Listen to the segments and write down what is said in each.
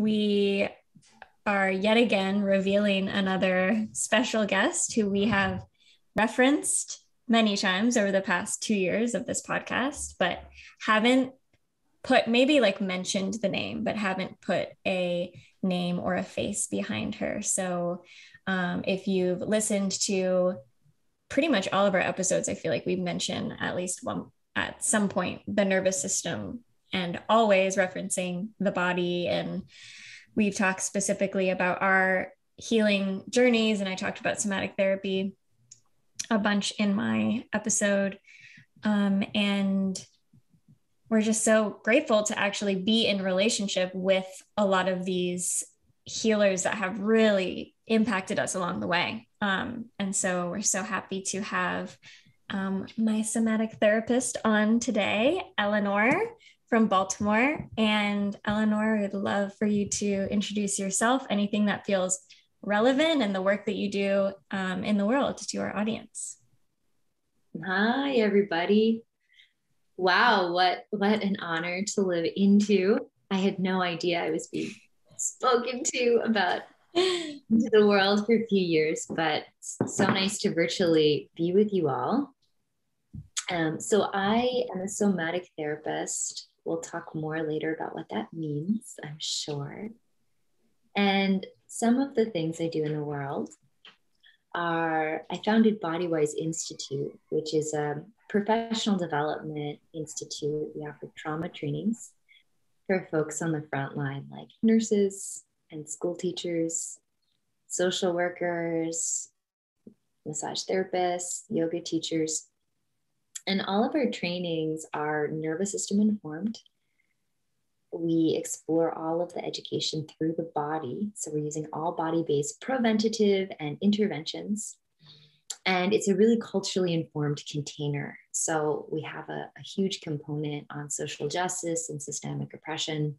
we are yet again revealing another special guest who we have referenced many times over the past two years of this podcast, but haven't put maybe like mentioned the name, but haven't put a name or a face behind her. So um, if you've listened to pretty much all of our episodes, I feel like we mention at least one at some point the nervous system and always referencing the body. And we've talked specifically about our healing journeys, and I talked about somatic therapy a bunch in my episode. Um, and we're just so grateful to actually be in relationship with a lot of these healers that have really impacted us along the way. Um, and so we're so happy to have um, my somatic therapist on today, Eleanor from Baltimore. And Eleanor, we'd love for you to introduce yourself, anything that feels relevant and the work that you do um, in the world to our audience. Hi, everybody. Wow, what what an honor to live into. I had no idea I was being spoken to about into the world for a few years, but so nice to virtually be with you all. Um, so I am a somatic therapist We'll talk more later about what that means, I'm sure. And some of the things I do in the world are I founded Bodywise Institute, which is a professional development institute. We offer trauma trainings for folks on the front line, like nurses and school teachers, social workers, massage therapists, yoga teachers, and all of our trainings are nervous system informed. We explore all of the education through the body. So we're using all body based preventative and interventions. And it's a really culturally informed container. So we have a, a huge component on social justice and systemic oppression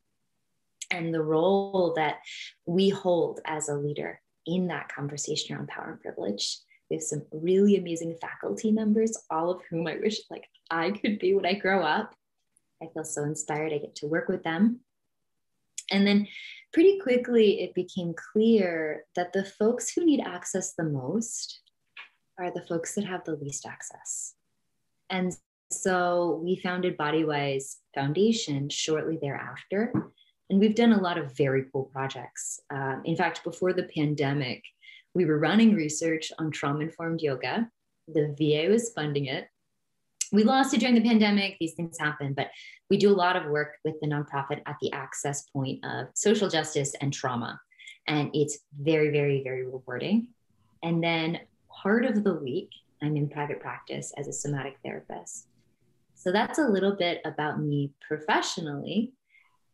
and the role that we hold as a leader in that conversation around power and privilege have some really amazing faculty members, all of whom I wish like I could be when I grow up. I feel so inspired. I get to work with them. And then pretty quickly, it became clear that the folks who need access the most are the folks that have the least access. And so we founded Bodywise Foundation shortly thereafter. And we've done a lot of very cool projects. Um, in fact, before the pandemic, we were running research on trauma informed yoga. The VA was funding it. We lost it during the pandemic. These things happen, but we do a lot of work with the nonprofit at the access point of social justice and trauma. And it's very, very, very rewarding. And then part of the week, I'm in private practice as a somatic therapist. So that's a little bit about me professionally.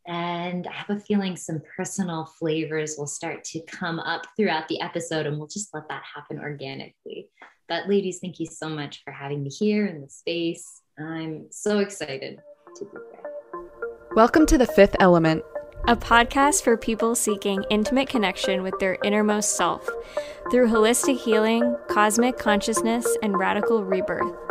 And I have a feeling some personal flavors will start to come up throughout the episode, and we'll just let that happen organically. But, ladies, thank you so much for having me here in the space. I'm so excited to be here. Welcome to The Fifth Element, a podcast for people seeking intimate connection with their innermost self through holistic healing, cosmic consciousness, and radical rebirth.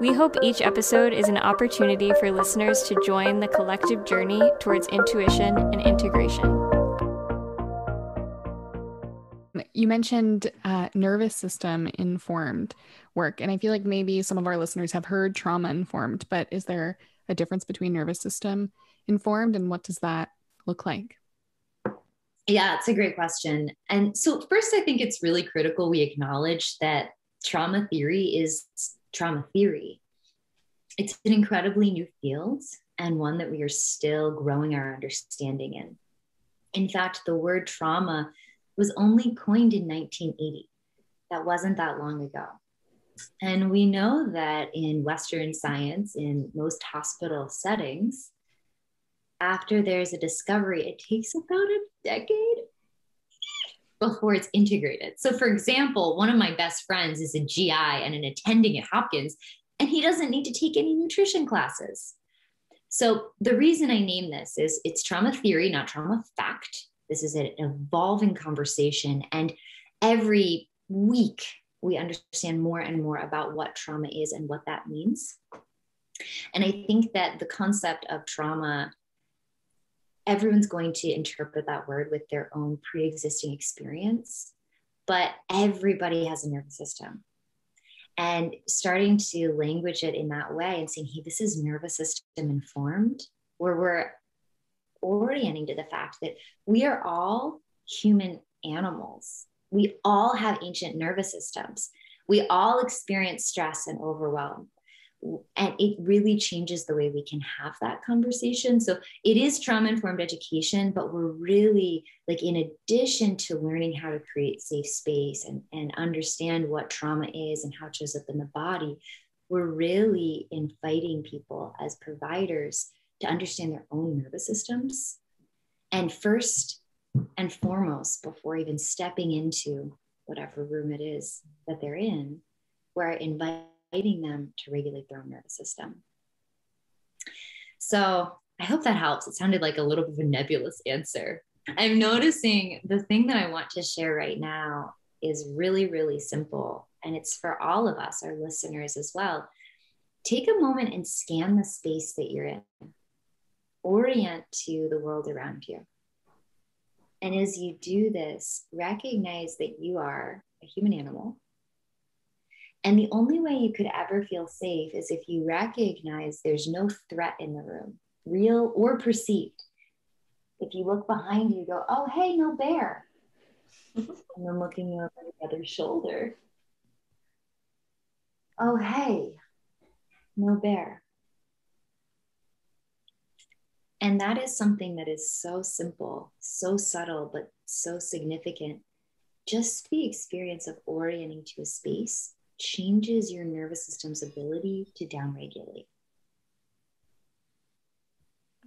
We hope each episode is an opportunity for listeners to join the collective journey towards intuition and integration. You mentioned uh, nervous system informed work, and I feel like maybe some of our listeners have heard trauma informed, but is there a difference between nervous system informed and what does that look like? Yeah, it's a great question. And so, first, I think it's really critical we acknowledge that trauma theory is trauma theory. It's an incredibly new field and one that we are still growing our understanding in. In fact, the word trauma was only coined in 1980. That wasn't that long ago. And we know that in Western science, in most hospital settings, after there's a discovery, it takes about a decade before it's integrated. So, for example, one of my best friends is a GI and an attending at Hopkins, and he doesn't need to take any nutrition classes. So, the reason I name this is it's trauma theory, not trauma fact. This is an evolving conversation. And every week, we understand more and more about what trauma is and what that means. And I think that the concept of trauma everyone's going to interpret that word with their own pre-existing experience but everybody has a nervous system. And starting to language it in that way and saying hey this is nervous system informed where we're orienting to the fact that we are all human animals. We all have ancient nervous systems. We all experience stress and overwhelm and it really changes the way we can have that conversation. So it is trauma informed education but we're really like in addition to learning how to create safe space and, and understand what trauma is and how it shows up in the body we're really inviting people as providers to understand their own nervous systems. And first and foremost before even stepping into whatever room it is that they're in we're inviting inviting them to regulate their own nervous system. So I hope that helps. It sounded like a little bit of a nebulous answer. I'm noticing the thing that I want to share right now is really, really simple. And it's for all of us, our listeners as well. Take a moment and scan the space that you're in, orient to the world around you. And as you do this, recognize that you are a human animal and the only way you could ever feel safe is if you recognize there's no threat in the room, real or perceived. If you look behind you, go, oh, hey, no bear. and then looking over the other shoulder. Oh, hey, no bear. And that is something that is so simple, so subtle, but so significant. Just the experience of orienting to a space changes your nervous system's ability to downregulate.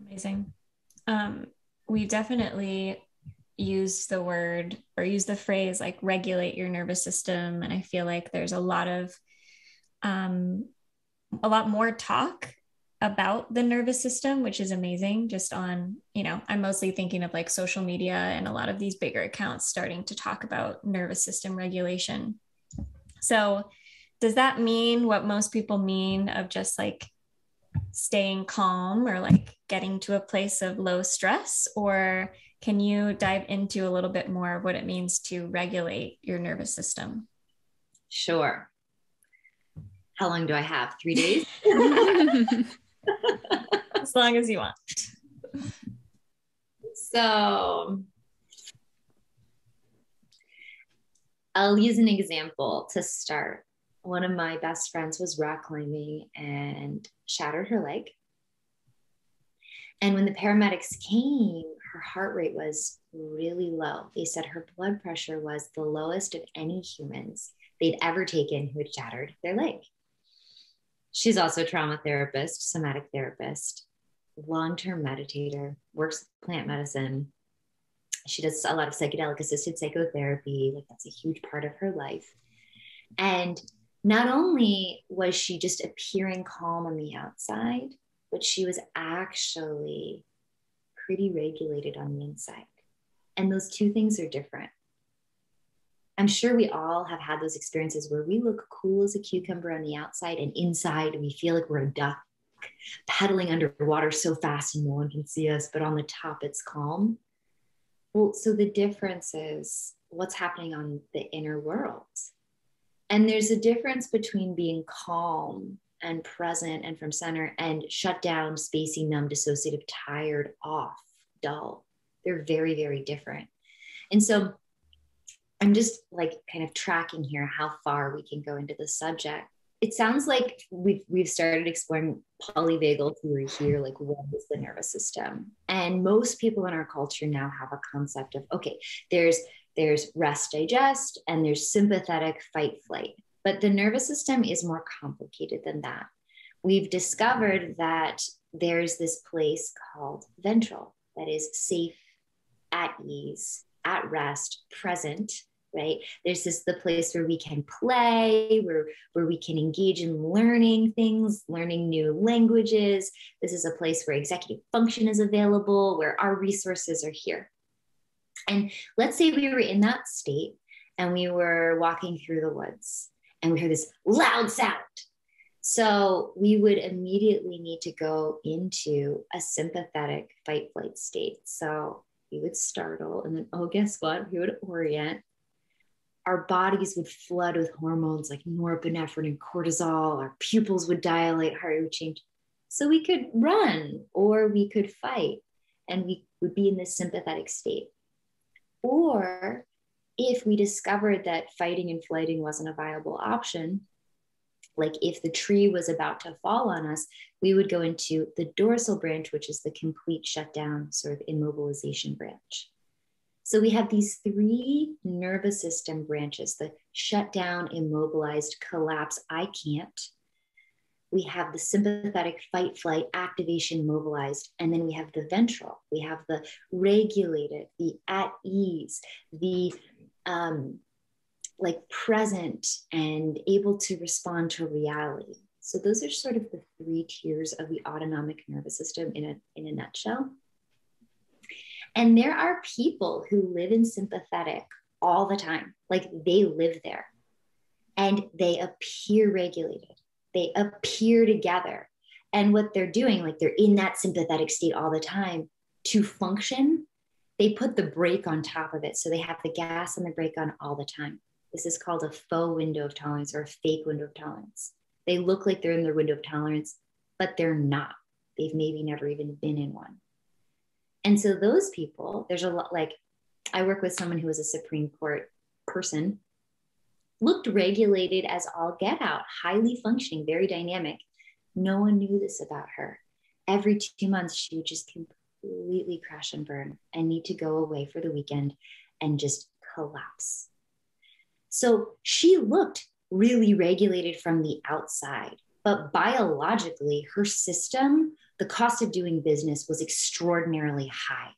Amazing. Um, we definitely use the word or use the phrase like regulate your nervous system. And I feel like there's a lot of, um, a lot more talk about the nervous system, which is amazing. Just on, you know, I'm mostly thinking of like social media and a lot of these bigger accounts starting to talk about nervous system regulation. So, does that mean what most people mean of just like staying calm or like getting to a place of low stress? Or can you dive into a little bit more of what it means to regulate your nervous system? Sure. How long do i have? Three days? As long as you want. So i'll use an example to start one of my best friends was rock climbing and shattered her leg. And when the paramedics came, her heart rate was really low. They said her blood pressure was the lowest of any humans they'd ever taken who had shattered their leg. She's also a trauma therapist, somatic therapist, long term meditator, works with plant medicine. She does a lot of psychedelic assisted psychotherapy. Like that's a huge part of her life. And not only was she just appearing calm on the outside, but she was actually pretty regulated on the inside. And those two things are different. I'm sure we all have had those experiences where we look cool as a cucumber on the outside and inside we feel like we're a duck paddling underwater so fast and no one can see us, but on the top it's calm. Well, so the difference is what's happening on the inner world. And there's a difference between being calm and present and from center and shut down, spacey, numb, dissociative, tired, off, dull. They're very, very different. And so I'm just like kind of tracking here how far we can go into the subject. It sounds like we've we've started exploring polyvagal theory here, like what is the nervous system? And most people in our culture now have a concept of okay, there's there's rest digest and there's sympathetic fight flight. But the nervous system is more complicated than that. We've discovered that there's this place called ventral that is safe at ease at rest present right? There's this the place where we can play where where we can engage in learning things learning new languages. This is a place where executive function is available where our resources are here and let's say we were in that state and we were walking through the woods and we heard this loud sound. So we would immediately need to go into a sympathetic fight flight state. So we would startle and then, oh, guess what? We would orient. Our bodies would flood with hormones like norepinephrine and cortisol. Our pupils would dilate, heart would change. So we could run or we could fight and we would be in this sympathetic state. Or if we discovered that fighting and flighting wasn't a viable option, like if the tree was about to fall on us, we would go into the dorsal branch, which is the complete shutdown, sort of immobilization branch. So we have these three nervous system branches the shutdown, immobilized, collapse, I can't. We have the sympathetic fight, flight, activation, mobilized. And then we have the ventral. We have the regulated, the at ease, the um, like present and able to respond to reality. So those are sort of the three tiers of the autonomic nervous system in a, in a nutshell. And there are people who live in sympathetic all the time, like they live there and they appear regulated, they appear together. And what they're doing, like they're in that sympathetic state all the time to function, they put the brake on top of it. So they have the gas and the brake on all the time. This is called a faux window of tolerance or a fake window of tolerance. They look like they're in their window of tolerance, but they're not. They've maybe never even been in one. And so those people, there's a lot like I work with someone who was a Supreme Court person, looked regulated as all get out, highly functioning, very dynamic. No one knew this about her. Every two months, she would just completely crash and burn and need to go away for the weekend and just collapse. So she looked really regulated from the outside, but biologically, her system, the cost of doing business was extraordinarily high.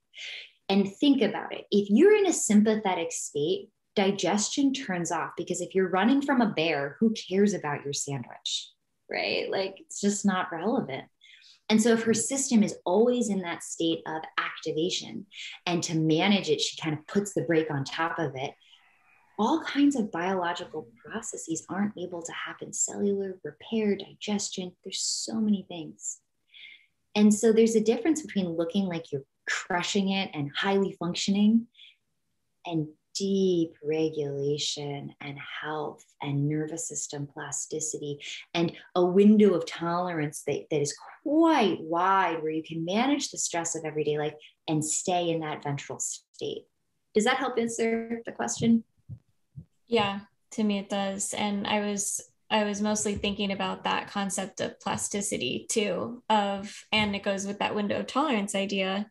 And think about it if you're in a sympathetic state, digestion turns off because if you're running from a bear, who cares about your sandwich? Right? Like it's just not relevant. And so, if her system is always in that state of activation, and to manage it, she kind of puts the brake on top of it, all kinds of biological processes aren't able to happen cellular repair digestion there's so many things and so there's a difference between looking like you're crushing it and highly functioning and deep regulation and health and nervous system plasticity and a window of tolerance that, that is quite wide where you can manage the stress of everyday life and stay in that ventral state does that help answer the question yeah, to me it does. And I was I was mostly thinking about that concept of plasticity too, of and it goes with that window of tolerance idea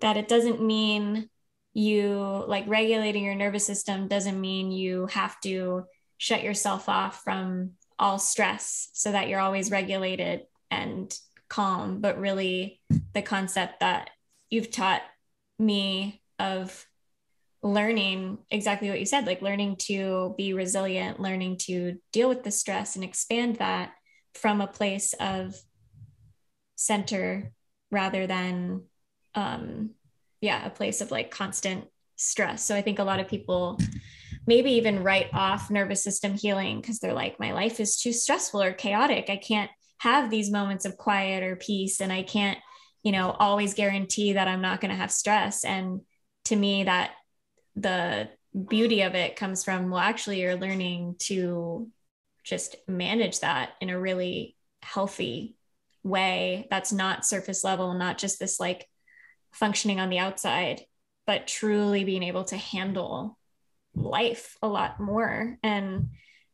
that it doesn't mean you like regulating your nervous system doesn't mean you have to shut yourself off from all stress so that you're always regulated and calm, but really the concept that you've taught me of learning exactly what you said, like learning to be resilient, learning to deal with the stress and expand that from a place of center rather than, um, yeah, a place of like constant stress. So I think a lot of people maybe even write off nervous system healing because they're like, my life is too stressful or chaotic. I can't have these moments of quiet or peace, and I can't, you know, always guarantee that I'm not going to have stress. And to me, that the beauty of it comes from well actually you're learning to just manage that in a really healthy way that's not surface level not just this like functioning on the outside but truly being able to handle life a lot more and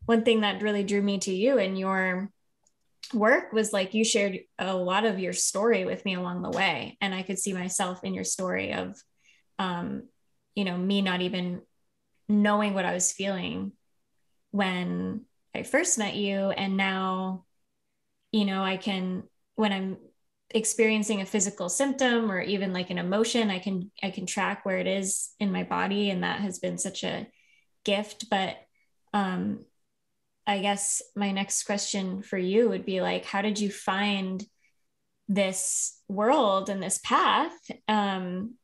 one thing that really drew me to you and your work was like you shared a lot of your story with me along the way and i could see myself in your story of um, you know, me not even knowing what I was feeling when I first met you. And now, you know, I can, when I'm experiencing a physical symptom or even like an emotion, I can, I can track where it is in my body. And that has been such a gift. But, um, I guess my next question for you would be like, how did you find this world and this path? Um,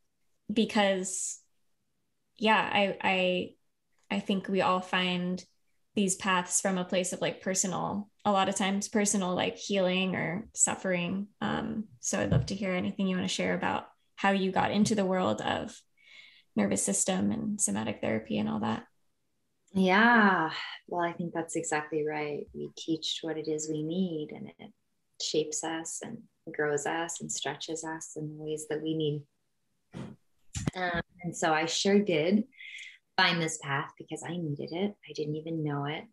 because yeah, I I I think we all find these paths from a place of like personal a lot of times personal like healing or suffering. Um, so i'd love to hear anything you want to share about how you got into the world of nervous system and somatic therapy and all that. Yeah. Well i think that's exactly right. We teach what it is we need and it shapes us and grows us and stretches us in ways that we need. Um, and so i sure did find this path because I needed it. I didn't even know it.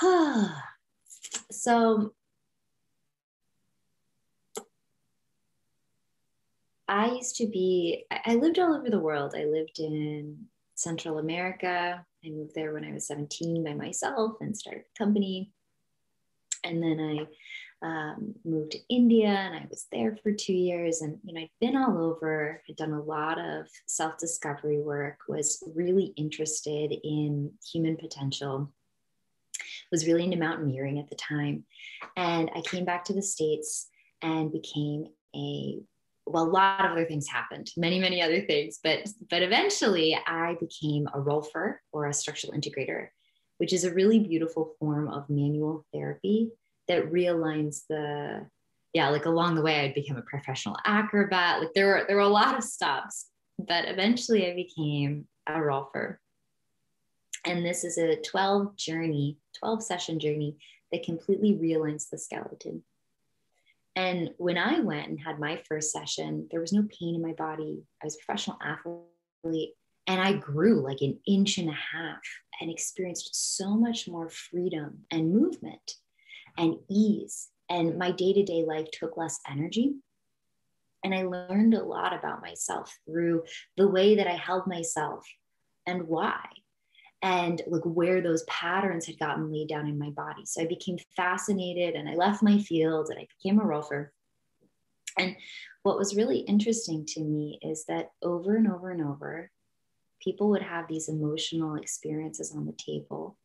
so I used to be, I lived all over the world. I lived in Central America. I moved there when I was 17 by myself and started a company. And then I um, moved to India and I was there for two years. And, you know, I'd been all over, I'd done a lot of self discovery work, was really interested in human potential, was really into mountaineering at the time. And I came back to the States and became a well, a lot of other things happened, many, many other things, but but eventually I became a rolfer or a structural integrator, which is a really beautiful form of manual therapy that realigns the yeah like along the way i'd become a professional acrobat like there were there were a lot of stops but eventually i became a rolfer and this is a 12 journey 12 session journey that completely realigns the skeleton and when i went and had my first session there was no pain in my body i was a professional athlete and i grew like an inch and a half and experienced so much more freedom and movement and ease. And my day to day life took less energy. And I learned a lot about myself through the way that I held myself and why, and like where those patterns had gotten laid down in my body. So I became fascinated and I left my field and I became a rolfer. And what was really interesting to me is that over and over and over, people would have these emotional experiences on the table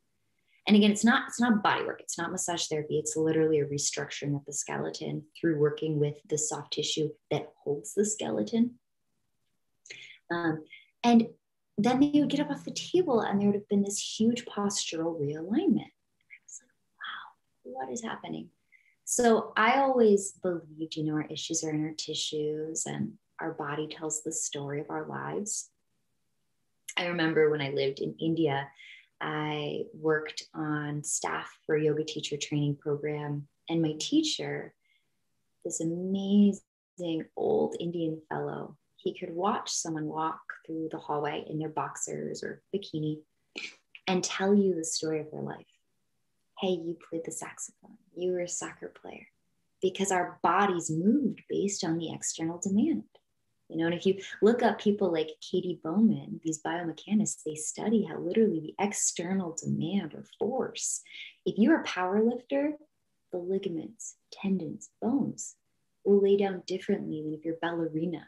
and again it's not it's not body work it's not massage therapy it's literally a restructuring of the skeleton through working with the soft tissue that holds the skeleton um, and then they would get up off the table and there would have been this huge postural realignment i was like wow what is happening so i always believed you know our issues are in our tissues and our body tells the story of our lives i remember when i lived in india I worked on staff for a yoga teacher training program. And my teacher, this amazing old Indian fellow, he could watch someone walk through the hallway in their boxers or bikini and tell you the story of their life. Hey, you played the saxophone, you were a soccer player, because our bodies moved based on the external demand. You know, and if you look up people like Katy Bowman, these biomechanists, they study how literally the external demand or force, if you're a power lifter, the ligaments, tendons, bones will lay down differently than if you're ballerina.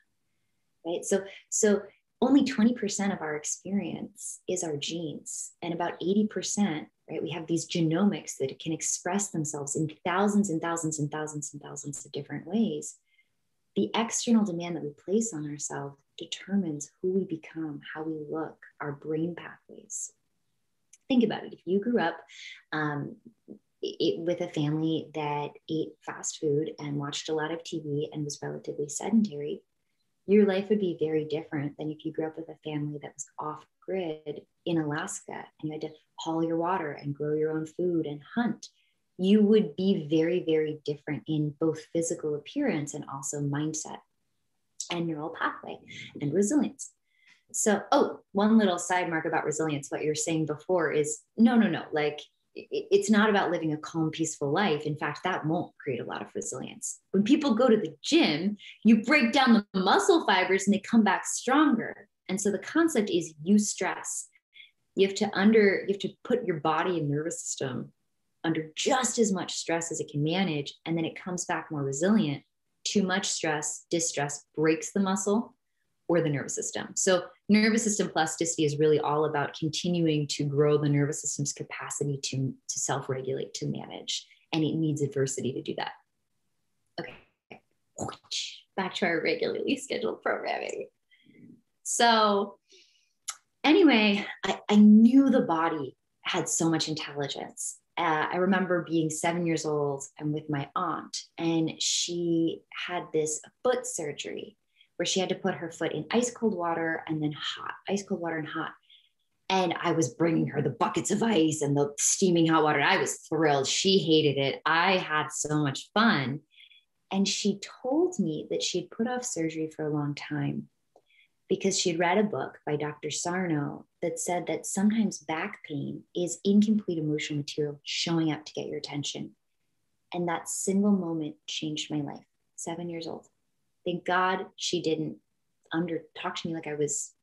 Right. So so only 20% of our experience is our genes and about 80% right we have these genomics that can express themselves in thousands and thousands and thousands and thousands of different ways the external demand that we place on ourselves determines who we become, how we look, our brain pathways. Think about it. If you grew up um, it, with a family that ate fast food and watched a lot of TV and was relatively sedentary, your life would be very different than if you grew up with a family that was off grid in Alaska and you had to haul your water and grow your own food and hunt you would be very, very different in both physical appearance and also mindset and neural pathway and resilience. So, oh, one little side mark about resilience, what you're saying before is no, no, no. Like, it's not about living a calm, peaceful life. In fact, that won't create a lot of resilience. When people go to the gym, you break down the muscle fibers and they come back stronger. And so the concept is you stress. You have to under, you have to put your body and nervous system under just as much stress as it can manage, and then it comes back more resilient. Too much stress, distress breaks the muscle or the nervous system. So, nervous system plasticity is really all about continuing to grow the nervous system's capacity to, to self regulate, to manage, and it needs adversity to do that. Okay, back to our regularly scheduled programming. So, anyway, I, I knew the body had so much intelligence. Uh, I remember being seven years old and with my aunt, and she had this foot surgery where she had to put her foot in ice cold water and then hot, ice cold water and hot. And I was bringing her the buckets of ice and the steaming hot water. I was thrilled. She hated it. I had so much fun. And she told me that she had put off surgery for a long time because she had read a book by Dr. Sarno that said that sometimes back pain is incomplete emotional material showing up to get your attention. And that single moment changed my life. Seven years old. Thank God she didn't under talk to me like I was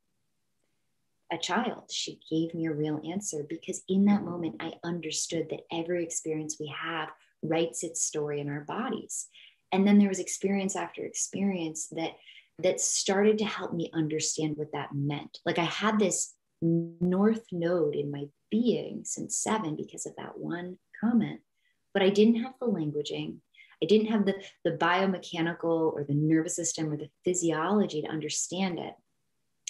a child. She gave me a real answer because in that mm-hmm. moment, I understood that every experience we have writes its story in our bodies. And then there was experience after experience that that started to help me understand what that meant. Like I had this north node in my being since seven because of that one comment, but I didn't have the languaging. I didn't have the, the biomechanical or the nervous system or the physiology to understand it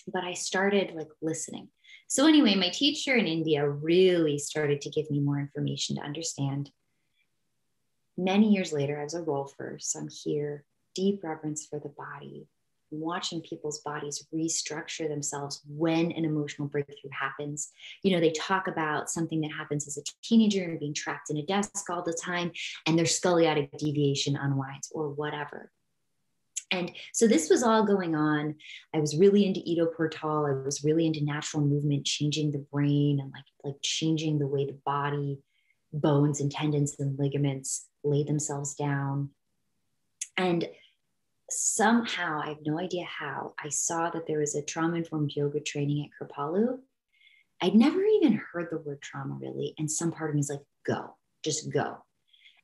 but I started like listening. So, anyway, my teacher in India really started to give me more information to understand. Many years later, I was a rolfer, so I'm here, deep reverence for the body, watching people's bodies restructure themselves when an emotional breakthrough happens. You know, they talk about something that happens as a teenager and being trapped in a desk all the time, and their scoliotic deviation unwinds or whatever. And so this was all going on. I was really into Ido Portal. I was really into natural movement, changing the brain and like, like changing the way the body, bones and tendons and ligaments lay themselves down. And somehow, I have no idea how, I saw that there was a trauma informed yoga training at Kripalu. I'd never even heard the word trauma really. And some part of me is like, go, just go.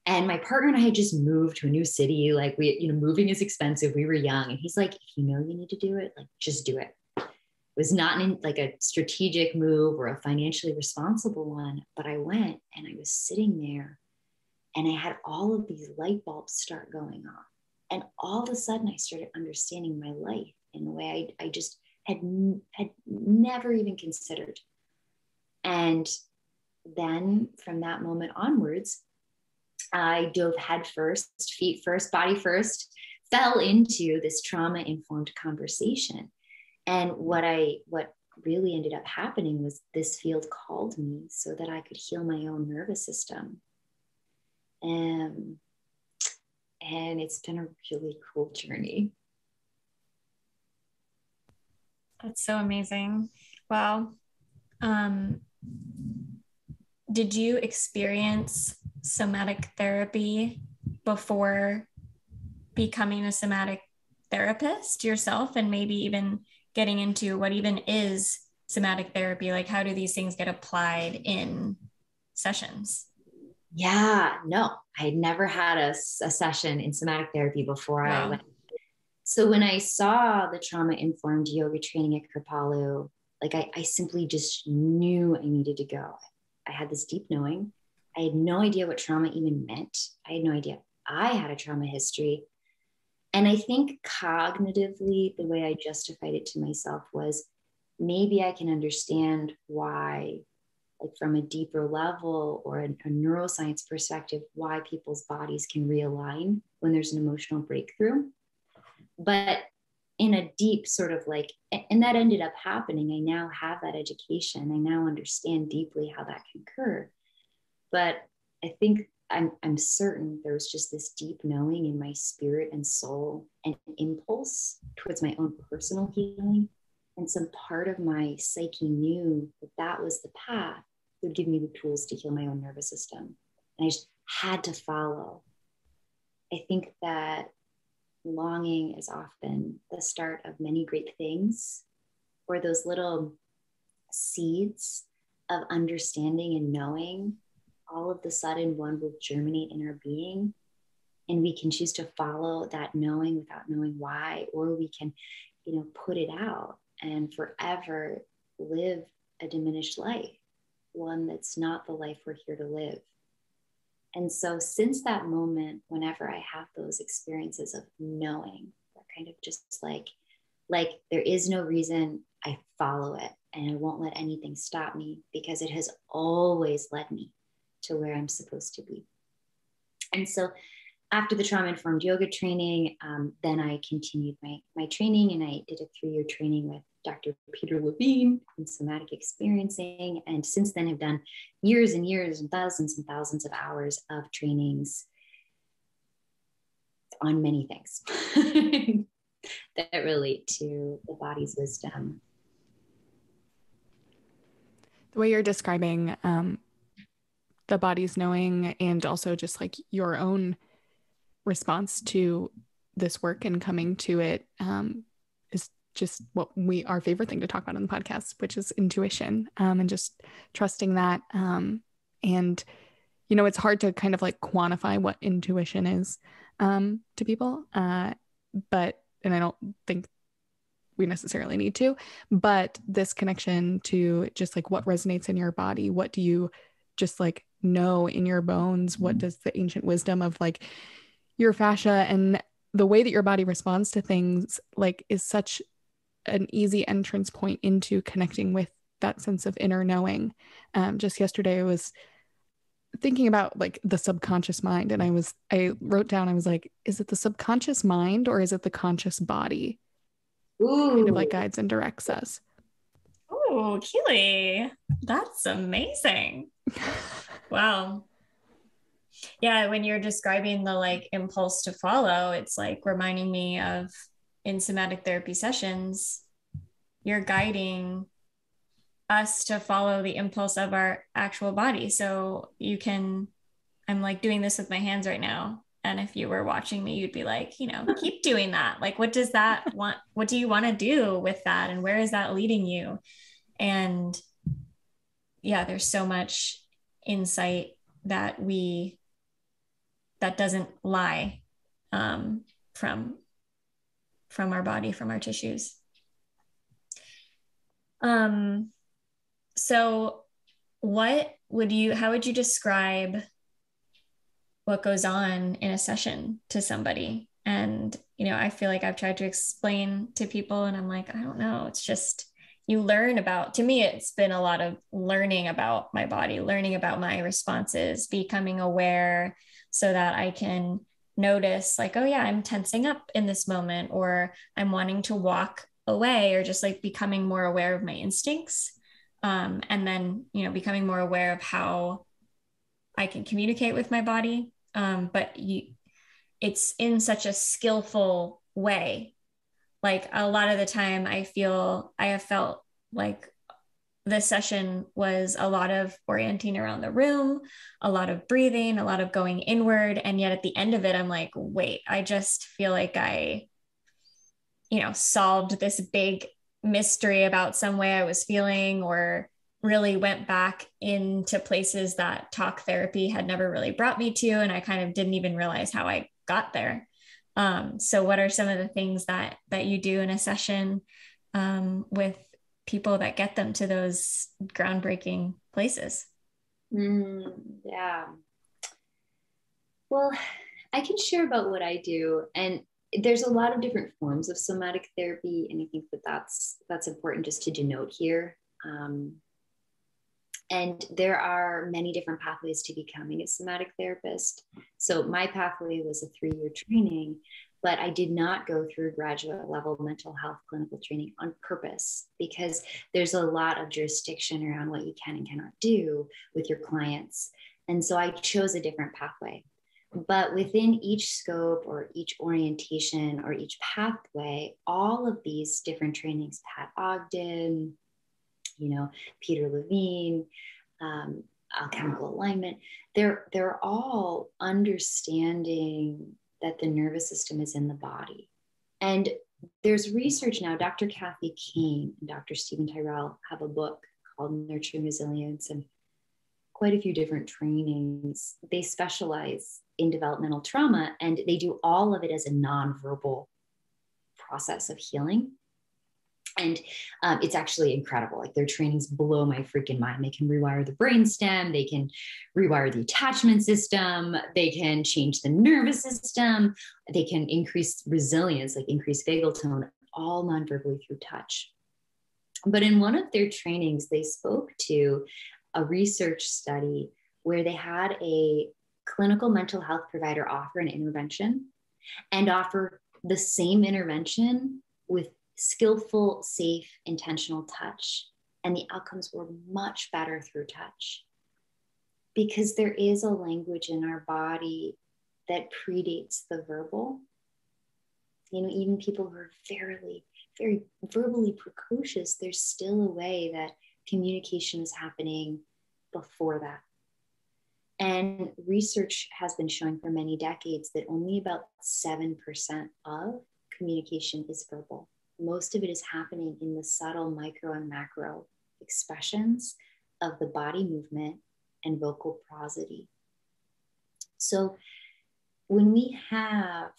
And my partner and I had just moved to a new city. Like we, you know, moving is expensive. We were young. And he's like, if you know you need to do it, like just do it. It was not in like a strategic move or a financially responsible one, but I went and I was sitting there and I had all of these light bulbs start going off. And all of a sudden I started understanding my life in a way I, I just had, had never even considered. And then from that moment onwards, I dove head first, feet first, body first, fell into this trauma informed conversation. And what I, what really ended up happening was this field called me so that I could heal my own nervous system. Um, and it's been a really cool journey. That's so amazing. Wow. Um, did you experience somatic therapy before becoming a somatic therapist yourself and maybe even getting into what even is somatic therapy like how do these things get applied in sessions yeah no i had never had a, a session in somatic therapy before wow. i went so when i saw the trauma informed yoga training at kripalu like I, I simply just knew i needed to go i had this deep knowing I had no idea what trauma even meant. I had no idea I had a trauma history. And I think cognitively, the way I justified it to myself was maybe I can understand why, like from a deeper level or a, a neuroscience perspective, why people's bodies can realign when there's an emotional breakthrough. But in a deep sort of like, and that ended up happening. I now have that education. I now understand deeply how that can occur. But I think I'm, I'm certain there was just this deep knowing in my spirit and soul and impulse towards my own personal healing. And some part of my psyche knew that that was the path that would give me the tools to heal my own nervous system. And I just had to follow. I think that longing is often the start of many great things, or those little seeds of understanding and knowing all of the sudden one will germinate in our being and we can choose to follow that knowing without knowing why or we can you know put it out and forever live a diminished life one that's not the life we're here to live and so since that moment whenever i have those experiences of knowing that kind of just like like there is no reason I follow it and I won't let anything stop me because it has always led me to where I'm supposed to be. And so after the trauma informed yoga training, um, then I continued my, my training and I did a three year training with Dr. Peter Levine in somatic experiencing. And since then, I've done years and years and thousands and thousands of hours of trainings on many things that relate to the body's wisdom. The way you're describing um, the body's knowing and also just like your own response to this work and coming to it um, is just what we our favorite thing to talk about on the podcast, which is intuition um, and just trusting that. Um, and you know, it's hard to kind of like quantify what intuition is um, to people, uh, but and I don't think we necessarily need to, but this connection to just like what resonates in your body, what do you just like know in your bones? What does the ancient wisdom of like your fascia and the way that your body responds to things like is such an easy entrance point into connecting with that sense of inner knowing. Um, just yesterday, I was thinking about like the subconscious mind, and I was I wrote down I was like, is it the subconscious mind or is it the conscious body? Ooh. Kind of like guides and directs us. Oh, Keighlee, that's amazing. wow yeah when you're describing the like impulse to follow it's like reminding me of in somatic therapy sessions you're guiding us to follow the impulse of our actual body. So you can i'm like doing this with my hands right now and if you were watching me you'd be like you know keep doing that. Like what does that want what do you want to do with that and where is that leading you? And yeah there's so much insight that we that doesn't lie um, from from our body from our tissues. Um so what would you how would you describe what goes on in a session to somebody? And you know i feel like i've tried to explain to people and i'm like i don't know. It's just you learn about to me it's been a lot of learning about my body learning about my responses becoming aware so that I can notice, like, oh, yeah, I'm tensing up in this moment, or I'm wanting to walk away, or just like becoming more aware of my instincts. Um, and then, you know, becoming more aware of how I can communicate with my body. Um, but you, it's in such a skillful way. Like a lot of the time, I feel I have felt like this session was a lot of orienting around the room, a lot of breathing, a lot of going inward. And yet at the end of it, I'm like, wait, I just feel like I, you know, solved this big mystery about some way I was feeling or really went back into places that talk therapy had never really brought me to. And I kind of didn't even realize how I got there. Um, so what are some of the things that that you do in a session um, with people that get them to those groundbreaking places. Mm, yeah. Well, I can share about what I do, and there's a lot of different forms of somatic therapy, and I think that that's that's important just to denote here. Um, and there are many different pathways to becoming a somatic therapist. So my pathway was a three-year training, but I did not go through graduate level mental health clinical training on purpose because there's a lot of jurisdiction around what you can and cannot do with your clients. And so I chose a different pathway. But within each scope or each orientation or each pathway, all of these different trainings, Pat Ogden, you know, Peter Levine, um, alchemical alignment, they're, they're all understanding that the nervous system is in the body. And there's research now, Dr. Kathy Kain and Dr. Stephen Terrell have a book called Nurturing Resilience and quite a few different trainings. They specialize in developmental trauma and they do all of it as a nonverbal process of healing and um, it's actually incredible. Like their trainings blow my freaking mind. They can rewire the brain stem. They can rewire the attachment system. They can change the nervous system. They can increase resilience like increase vagal tone all non-verbally through touch. But in one of their trainings, they spoke to a research study where they had a clinical mental health provider offer an intervention and offer the same intervention with skillful, safe, intentional touch. And the outcomes were much better through touch because there is a language in our body that predates the verbal. You know, even people who are very, very verbally precocious, there's still a way that communication is happening before that. And research has been showing for many decades that only about 7% of communication is verbal. Most of it is happening in the subtle micro and macro expressions of the body movement and vocal prosody. So when we have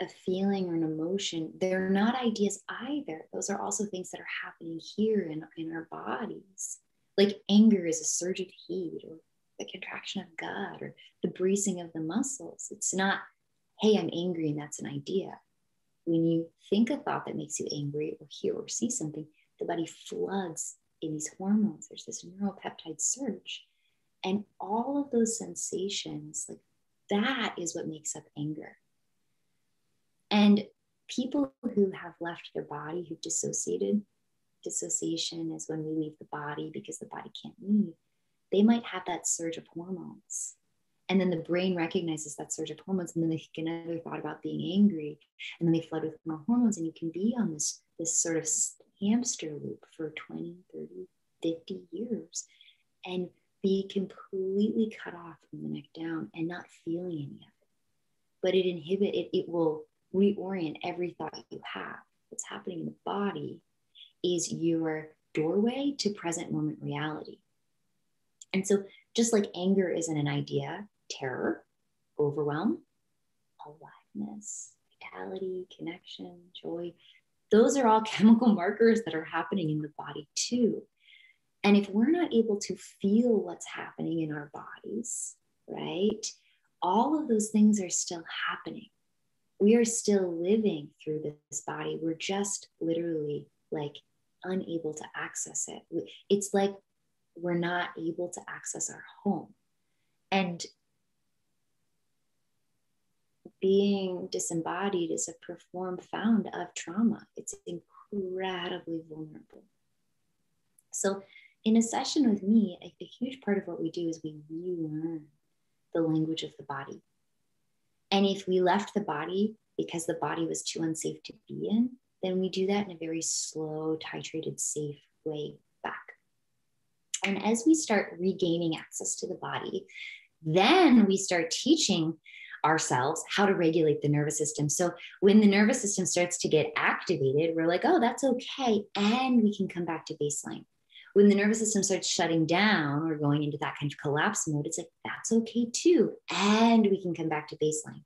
a feeling or an emotion, they're not ideas either. Those are also things that are happening here in, in our bodies. Like anger is a surge of heat or the contraction of gut or the bracing of the muscles. It's not, hey, I'm angry and that's an idea. When you think a thought that makes you angry or hear or see something, the body floods in these hormones. There's this neuropeptide surge. And all of those sensations, like that is what makes up anger. And people who have left their body, who've dissociated, dissociation is when we leave the body because the body can't move, they might have that surge of hormones. And then the brain recognizes that surge of hormones, and then they get another thought about being angry, and then they flood with more hormones, and you can be on this, this sort of hamster loop for 20, 30, 50 years and be completely cut off from the neck down and not feeling any of it. But it inhibit it, it will reorient every thought you have. What's happening in the body is your doorway to present moment reality. And so, just like anger isn't an idea, terror, overwhelm, aliveness, vitality, connection, joy, those are all chemical markers that are happening in the body too. And if we're not able to feel what's happening in our bodies, right, all of those things are still happening. We are still living through this body. We're just literally like unable to access it. It's like we're not able to access our home. And being disembodied is a profound found of trauma. It's incredibly vulnerable. So, in a session with me, a, a huge part of what we do is we relearn the language of the body. And if we left the body because the body was too unsafe to be in, then we do that in a very slow, titrated, safe way back. And as we start regaining access to the body, then we start teaching ourselves how to regulate the nervous system. So when the nervous system starts to get activated, we're like, oh, that's okay. And we can come back to baseline. When the nervous system starts shutting down or going into that kind of collapse mode, it's like, that's okay too. And we can come back to baseline.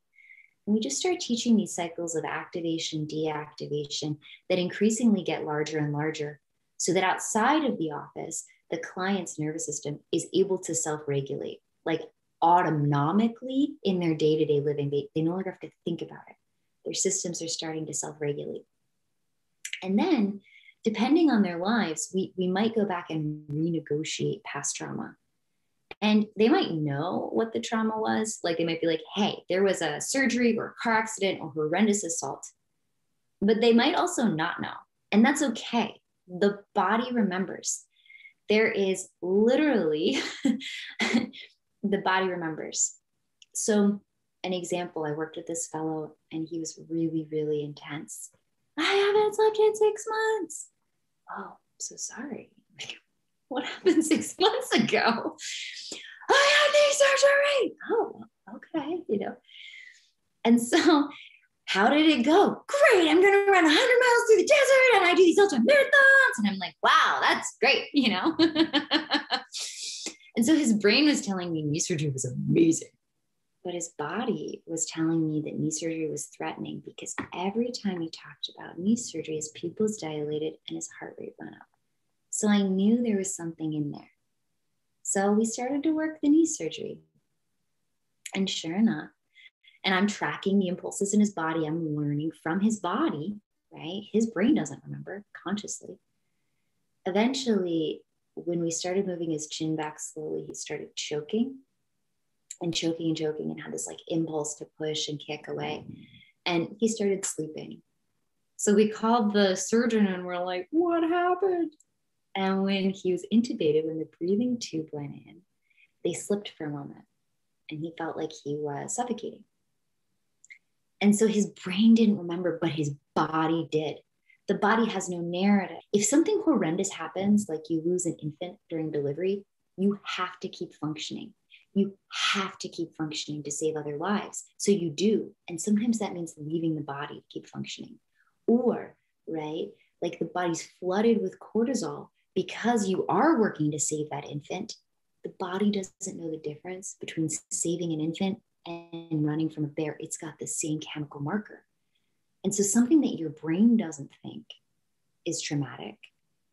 And we just start teaching these cycles of activation, deactivation that increasingly get larger and larger so that outside of the office, the client's nervous system is able to self regulate. Like autonomically in their day to day living. They, they no longer have to think about it. Their systems are starting to self regulate. And then, depending on their lives, we, we might go back and renegotiate past trauma. And they might know what the trauma was. Like they might be like, hey, there was a surgery or a car accident or horrendous assault. But they might also not know. And that's okay. The body remembers. There is literally the body remembers. So, an example, I worked with this fellow and he was really, really intense. I haven't slept in six months. Oh, I'm so sorry. what happened six months ago? I had knee surgery. Oh, okay, you know. And so, how did it go? Great. I'm going to run 100 miles through the desert and I do these ultra marathons. And I'm like, wow, that's great, you know. And so his brain was telling me knee surgery was amazing. But his body was telling me that knee surgery was threatening because every time he talked about knee surgery, his pupils dilated and his heart rate went up. So I knew there was something in there. So we started to work the knee surgery. And sure enough, and I'm tracking the impulses in his body. I'm learning from his body, right? His brain doesn't remember consciously. eventually, when we started moving his chin back slowly, he started choking and choking and choking and had this like impulse to push and kick away. And he started sleeping. So we called the surgeon and we're like, what happened? And when he was intubated, when the breathing tube went in, they slipped for a moment and he felt like he was suffocating. And so his brain didn't remember, but his body did. The body has no narrative. If something horrendous happens, like you lose an infant during delivery, you have to keep functioning. You have to keep functioning to save other lives. So you do. And sometimes that means leaving the body to keep functioning. Or, right, like the body's flooded with cortisol because you are working to save that infant. The body doesn't know the difference between saving an infant and running from a bear. It's got the same chemical marker. And so, something that your brain doesn't think is traumatic,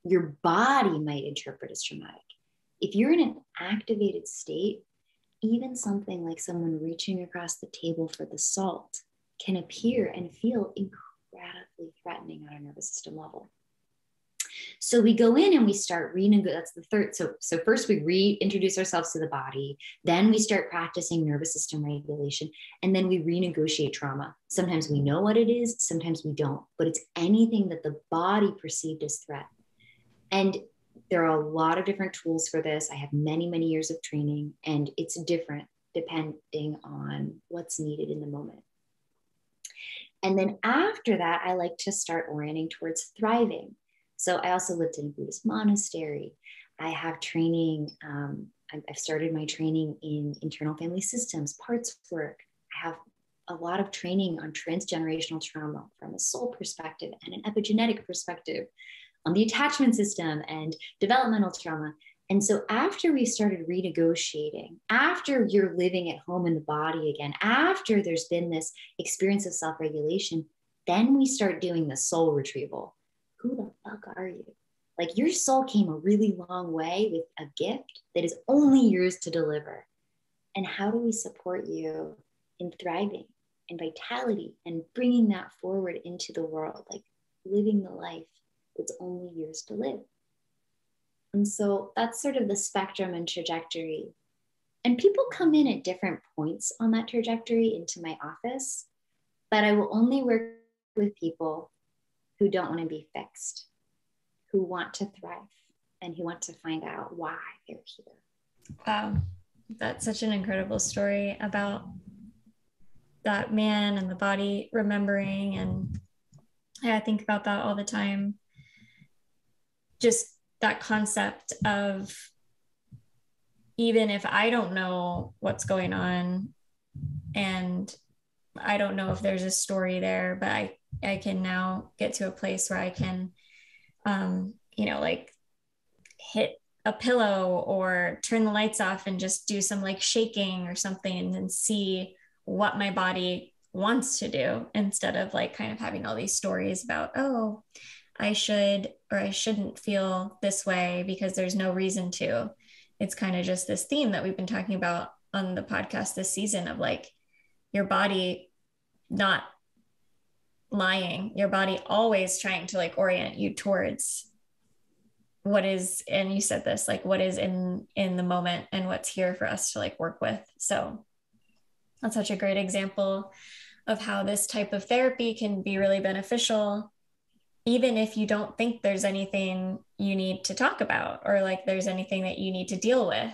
your body might interpret as traumatic. If you're in an activated state, even something like someone reaching across the table for the salt can appear and feel incredibly threatening on a nervous system level. So we go in and we start renegotiating. That's the third. So, so first we reintroduce ourselves to the body. Then we start practicing nervous system regulation. And then we renegotiate trauma. Sometimes we know what it is, sometimes we don't, but it's anything that the body perceived as threat. And there are a lot of different tools for this. I have many, many years of training, and it's different depending on what's needed in the moment. And then after that, I like to start orienting towards thriving. So I also lived in a Buddhist monastery. I have training. Um, I've started my training in internal family systems, parts work. I have a lot of training on transgenerational trauma from a soul perspective and an epigenetic perspective on the attachment system and developmental trauma. And so, after we started renegotiating, after you're living at home in the body again, after there's been this experience of self regulation, then we start doing the soul retrieval who the fuck are you? Like your soul came a really long way with a gift that is only yours to deliver. And how do we support you in thriving and vitality and bringing that forward into the world, like living the life that's only yours to live? And so that's sort of the spectrum and trajectory. And people come in at different points on that trajectory into my office, but I will only work with people who don't want to be fixed, who want to thrive, and who want to find out why they're here. Wow, that's such an incredible story about that man and the body remembering. And I think about that all the time. Just that concept of even if I don't know what's going on and I don't know if there's a story there, but I I can now get to a place where I can, um, you know, like hit a pillow or turn the lights off and just do some like shaking or something and then see what my body wants to do instead of like kind of having all these stories about, oh, I should or I shouldn't feel this way because there's no reason to. It's kind of just this theme that we've been talking about on the podcast this season of like your body not lying your body always trying to like orient you towards what is and you said this like what is in in the moment and what's here for us to like work with. So that's such a great example of how this type of therapy can be really beneficial even if you don't think there's anything you need to talk about or like there's anything that you need to deal with.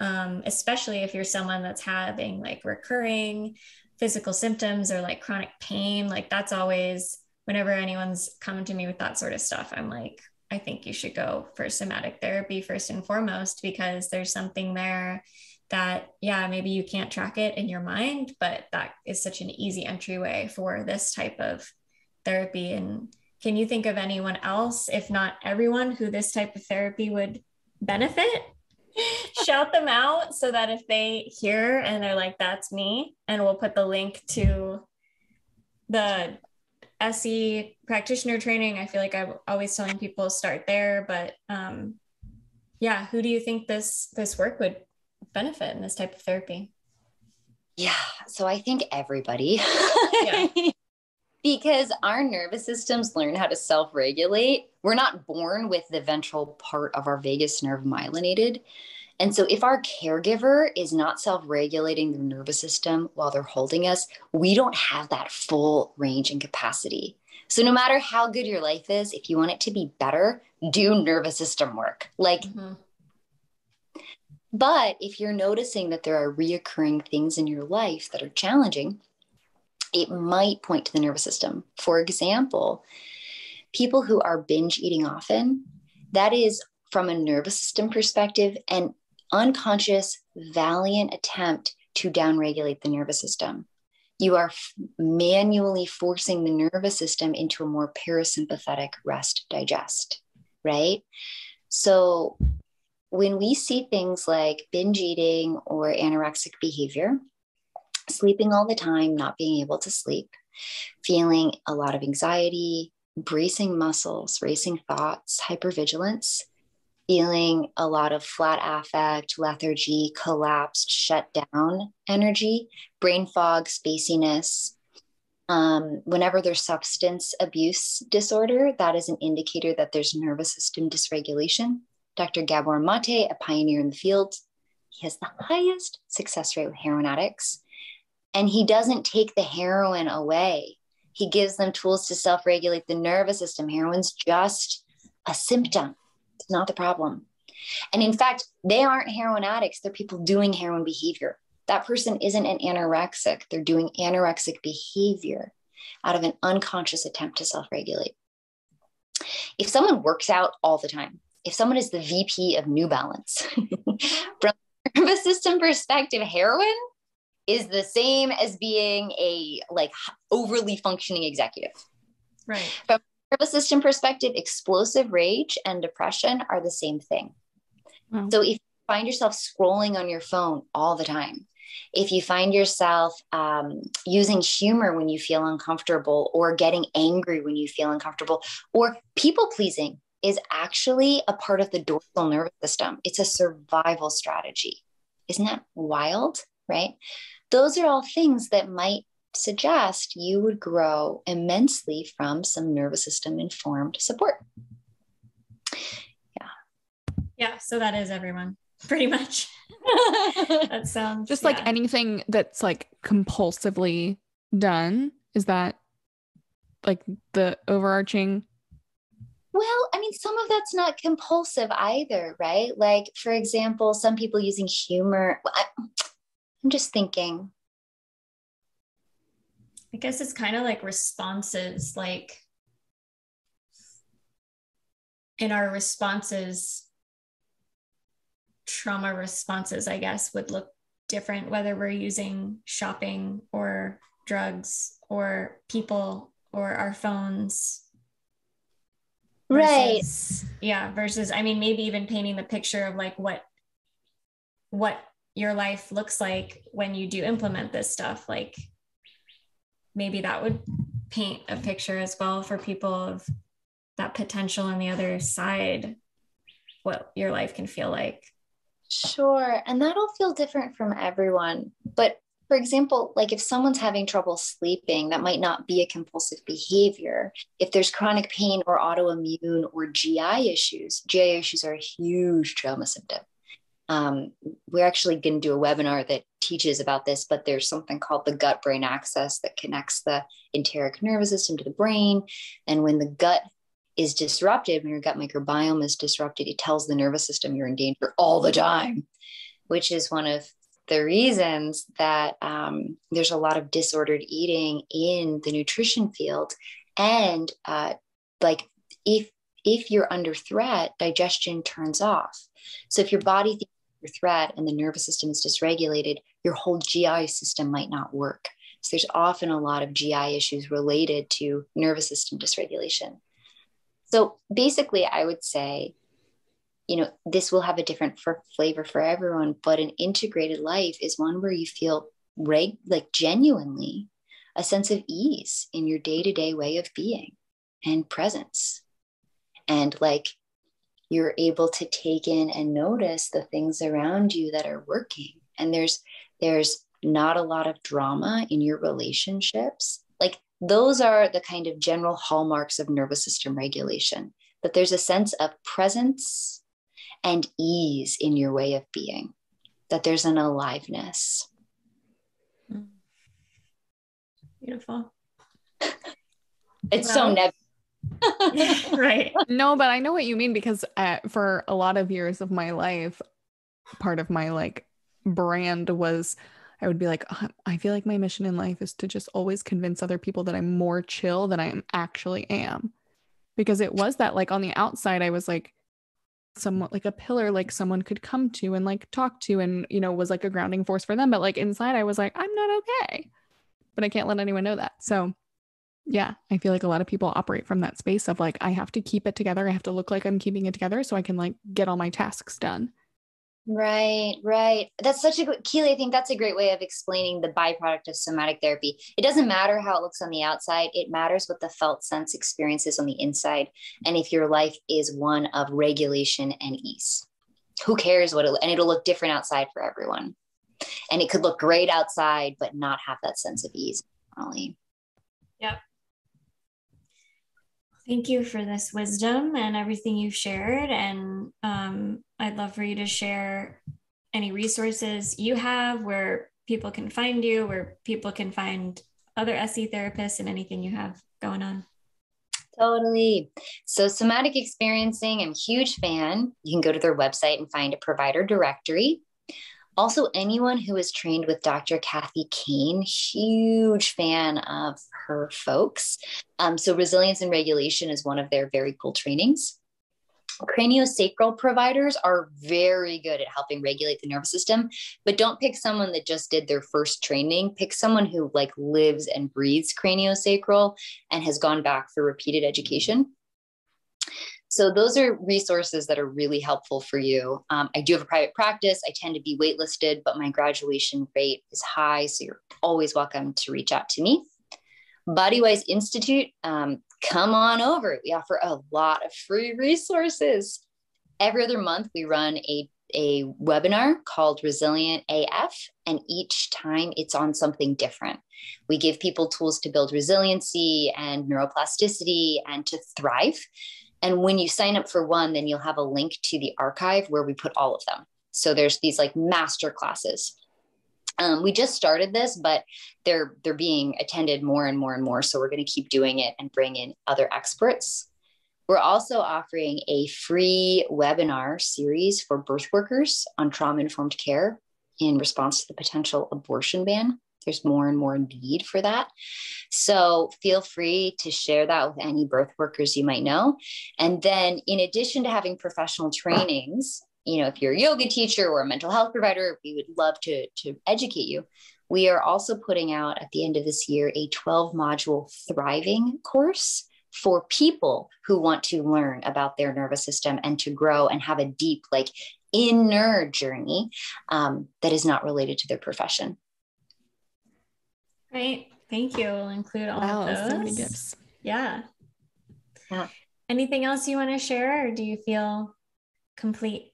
Um, especially if you're someone that's having like recurring physical symptoms or like chronic pain, like that's always whenever anyone's coming to me with that sort of stuff, I'm like, I think you should go for somatic therapy first and foremost because there's something there that, yeah, maybe you can't track it in your mind, but that is such an easy entryway for this type of therapy. And can you think of anyone else, if not everyone, who this type of therapy would benefit? shout them out so that if they hear and they're like, that's me, and we'll put the link to the SE practitioner training. I feel like I'm always telling people start there, but um, yeah, who do you think this this work would benefit in this type of therapy? Yeah, so I think everybody. yeah. because our nervous systems learn how to self regulate. We're not born with the ventral part of our vagus nerve myelinated. And so, if our caregiver is not self regulating their nervous system while they're holding us, we don't have that full range and capacity. So, no matter how good your life is, if you want it to be better, do nervous system work. Like, mm-hmm. but if you're noticing that there are reoccurring things in your life that are challenging, it might point to the nervous system. For example, people who are binge eating often, that is from a nervous system perspective an unconscious, valiant attempt to downregulate the nervous system. You are f- manually forcing the nervous system into a more parasympathetic rest digest, right? So when we see things like binge eating or anorexic behavior, sleeping all the time, not being able to sleep, feeling a lot of anxiety, bracing muscles, racing thoughts, hypervigilance, feeling a lot of flat affect, lethargy, collapsed, shut down energy, brain fog, spaciness. Um, whenever there's substance abuse disorder, that is an indicator that there's nervous system dysregulation. Dr. Gabor Mate, a pioneer in the field, he has the highest success rate with heroin addicts. And he doesn't take the heroin away. He gives them tools to self regulate the nervous system. Heroin's just a symptom, it's not the problem. And in fact, they aren't heroin addicts, they're people doing heroin behavior. That person isn't an anorexic, they're doing anorexic behavior out of an unconscious attempt to self regulate. If someone works out all the time, if someone is the VP of New Balance, from a nervous system perspective, heroin is the same as being a like overly functioning executive. Right. From a nervous system perspective, explosive rage and depression are the same thing. Wow. So if you find yourself scrolling on your phone all the time, if you find yourself um, using humor when you feel uncomfortable or getting angry when you feel uncomfortable or people pleasing is actually a part of the dorsal nervous system. It's a survival strategy. Isn't that wild? Right those are all things that might suggest you would grow immensely from some nervous system informed support. Yeah. Yeah. So that is everyone, pretty much. that sounds just yeah. like anything that's like compulsively done. Is that like the overarching? Well, I mean, some of that's not compulsive either, right? Like, for example, some people using humor. I, I'm just thinking. I guess it's kind of like responses, like in our responses, trauma responses, I guess, would look different whether we're using shopping or drugs or people or our phones. Versus, right. Yeah. Versus, I mean, maybe even painting the picture of like what what your life looks like when you do implement this stuff like maybe that would paint a picture as well for people of that potential on the other side what your life can feel like. Sure and that'll feel different from everyone. But for example like if someone's having trouble sleeping that might not be a compulsive behavior. If there's chronic pain or autoimmune or gi issues gi issues are a huge trauma symptom um, we're actually going to do a webinar that teaches about this, but there's something called the gut brain axis that connects the enteric nervous system to the brain. And when the gut is disrupted, when your gut microbiome is disrupted, it tells the nervous system you're in danger all the time, which is one of the reasons that um, there's a lot of disordered eating in the nutrition field. And uh, like if if you're under threat, digestion turns off. So if your body thinks your threat and the nervous system is dysregulated, your whole GI system might not work. So there's often a lot of GI issues related to nervous system dysregulation. So basically, I would say, you know, this will have a different for flavor for everyone, but an integrated life is one where you feel reg- like genuinely a sense of ease in your day to day way of being and presence. And like you're able to take in and notice the things around you that are working and there's there's not a lot of drama in your relationships like Those are the kind of general hallmarks of nervous system regulation, that there's a sense of presence and ease in your way of being, that there's an aliveness. Hmm. Beautiful. It's so nebulous right. No, but I know what you mean because uh, for a lot of years of my life, part of my like brand was I would be like, I feel like my mission in life is to just always convince other people that I'm more chill than I actually am. Because it was that like on the outside, I was like somewhat like a pillar, like someone could come to and like talk to and, you know, was like a grounding force for them. But like inside, I was like, I'm not okay. But I can't let anyone know that. So yeah, I feel like a lot of people operate from that space of like, I have to keep it together. I have to look like I'm keeping it together so I can like get all my tasks done. Right, right. That's such a good, Keighlee, I think that's a great way of explaining the byproduct of somatic therapy. It doesn't matter how it looks on the outside, it matters what the felt sense experience is on the inside. And if your life is one of regulation and ease, who cares what it, and it'll look different outside for everyone. And it could look great outside, but not have that sense of ease. Really. Yep. Thank you for this wisdom and everything you've shared. And um, I'd love for you to share any resources you have where people can find you, where people can find other SE therapists, and anything you have going on. Totally. So, somatic experiencing, I'm a huge fan. You can go to their website and find a provider directory. Also, anyone who is trained with Dr. Kathy Kain, huge fan of her folks. Um, so, resilience and regulation is one of their very cool trainings. Craniosacral providers are very good at helping regulate the nervous system, but don't pick someone that just did their first training. Pick someone who like lives and breathes craniosacral and has gone back for repeated education. So those are resources that are really helpful for you. Um, I do have a private practice. I tend to be waitlisted, but my graduation rate is high. So you're always welcome to reach out to me. Bodywise Institute, um, come on over. We offer a lot of free resources. Every other month, we run a, a webinar called Resilient AF, and each time it's on something different. We give people tools to build resiliency and neuroplasticity and to thrive. And when you sign up for one, then you'll have a link to the archive where we put all of them. So there's these like master classes. Um, we just started this, but they're they're being attended more and more and more. So we're going to keep doing it and bring in other experts. We're also offering a free webinar series for birth workers on trauma informed care in response to the potential abortion ban there's more and more need for that. So feel free to share that with any birth workers you might know. And then, in addition to having professional trainings, you know, if you're a yoga teacher or a mental health provider, we would love to, to educate you. We are also putting out at the end of this year a 12 module thriving course for people who want to learn about their nervous system and to grow and have a deep, like, inner journey um, that is not related to their profession. Great. Thank you. We'll include all wow, of those. So many gifts. Yeah. yeah. Anything else you want to share, or do you feel complete?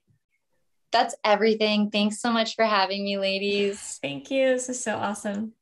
That's everything. Thanks so much for having me, ladies. Thank you. This is so awesome.